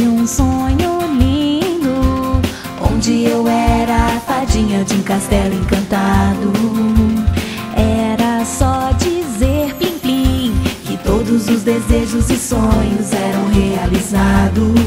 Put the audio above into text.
tive um sonho lindo, onde eu era a fadinha de um castelo encantado. Era só dizer plim plim que todos os desejos e sonhos eram realizados.